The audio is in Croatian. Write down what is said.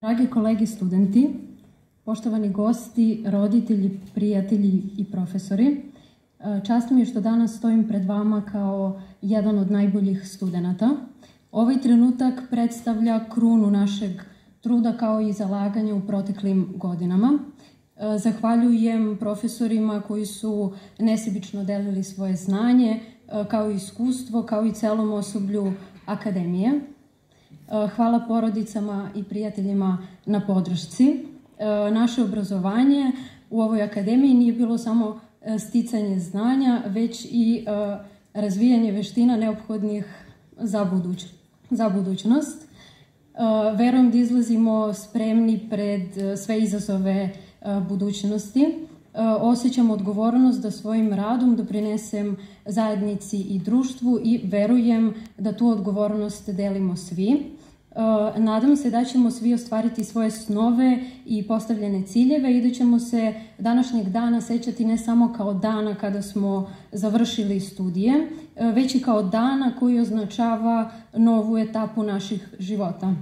Dragi kolegi studenti, poštovani gosti, roditelji, prijatelji i profesori, e, čast mi je što danas stojim pred vama kao jedan od najboljih studenata. Ovaj trenutak predstavlja krunu našeg truda kao i zalaganja u proteklim godinama. E, zahvaljujem profesorima koji su nesebično delili svoje znanje, e, kao i iskustvo, kao i celom osoblju akademije. Eh, hvala porodicama i prijateljima na podršci. Eh, naše obrazovanje u ovoj akademiji nije bilo samo eh, sticanje znanja, već i razvijanje veština neophodnih za, buduć, za budućnost. Verujem da izlazimo spremni pred sve izazove budućnosti. Osjećam odgovornost da svojim radom doprinesem zajednici i društvu i verujem da tu odgovornost delimo svi. Uh, nadam se da ćemo svi ostvariti svoje snove i postavljene ciljeve i da ćemo se današnjeg dana sećati ne samo kao dana kada smo završili studije, uh, već i kao dana koji označava novu etapu naših života.